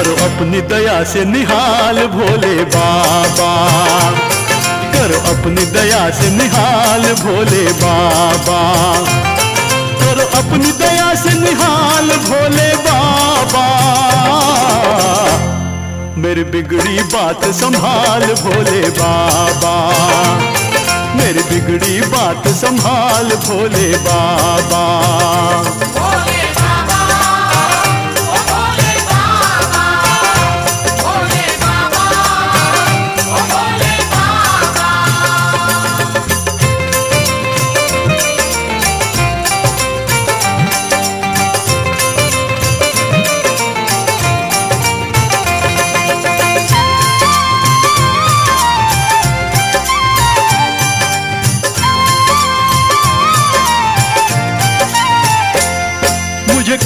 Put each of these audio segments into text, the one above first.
करो अपनी दया से निहाल भोले बाबा। करो अपनी दया से निहाल भोले बाबा। करो अपनी दया से निहाल भोले बाबा। मेरी बिगड़ी बात संभाल भोले बाबा। मेरी बिगड़ी बात संभाल भोले बाबा।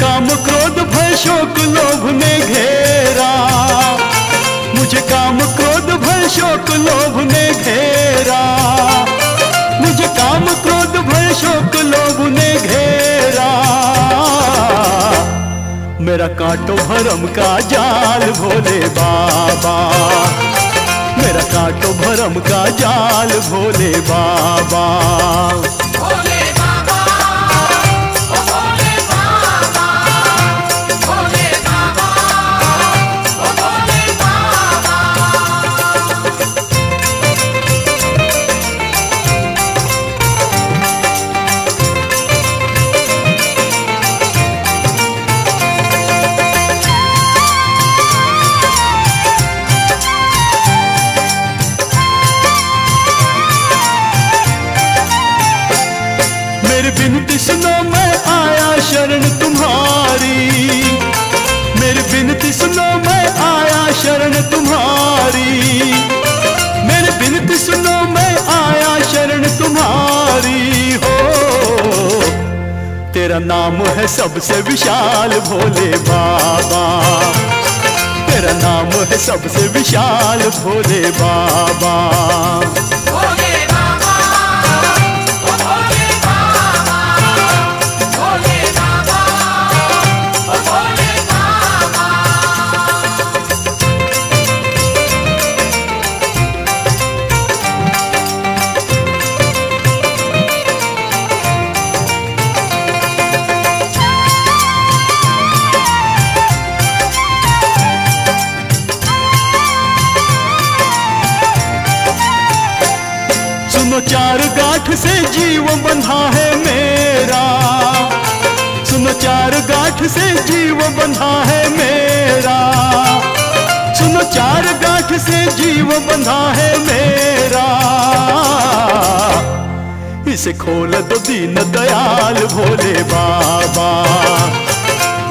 काम क्रोध, भय, शोक, लोभ ने घेरा। मुझे काम क्रोध, भय, शोक, लोभ ने घेरा। मुझे काम क्रोध, भय, शोक, लोभ ने घेरा। मेरा काटो भरम का जाल, भोले बाबा। मेरा काटो भरम का जाल, भोले बाबा। भोले सुनो मैं आया शरण तुम्हारी। मेरी बिनती सुनो मैं आया शरण तुम्हारी। मेरी बिनती सुनो मैं आया शरण तुम्हारी। हो, तेरा नाम है सबसे विशाल भोले बाबा। तेरा नाम है सबसे विशाल भोले बाबा। चार गांठ से जीव बंधा है मेरा। सुनो, चार गांठ से जीव बंधा है मेरा। सुनो, चार गांठ से जीव बंधा है मेरा। इसे खोल दो दीन दयाल भोले बाबा।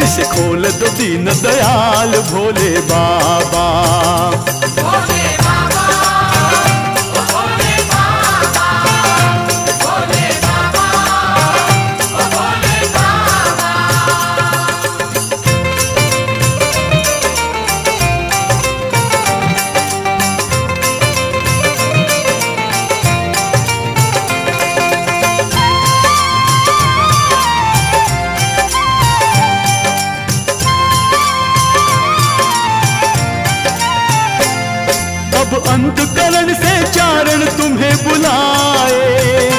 इसे खोल दो दीन दयाल भोले बाबा। चारण तुम्हें बुलाए।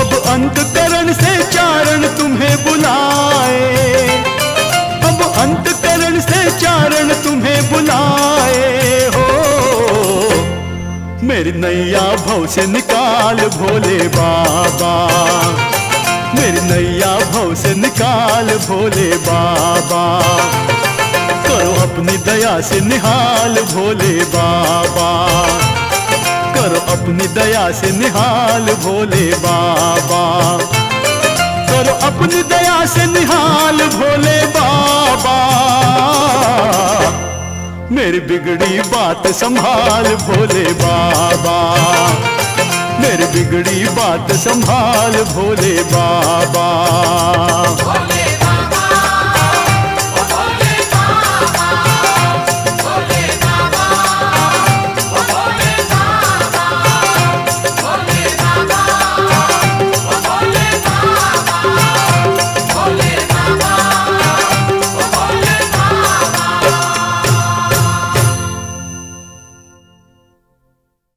अब अंतकरण से चारण तुम्हें बुलाए। अब अंतकरण से चारण तुम्हें बुलाए। हो, मेरी नैया भव से निकाल भोले बाबा। मेरी नैया भव से निकाल भोले बाबा। करो अपनी दया से निहाल भोले बाबा। करो अपनी दया से निहाल भोले बाबा। करो अपनी दया से निहाल भोले बाबा। मेरी बिगड़ी बात संभाल भोले बाबा। मेरी बिगड़ी बात संभाल भोले बाबा।